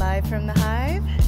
live from the Hive.